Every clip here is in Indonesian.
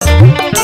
Thank you.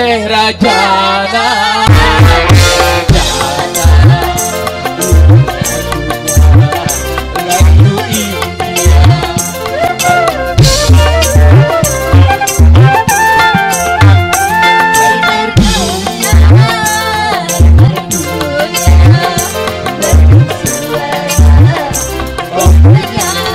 teh rajana Yeah.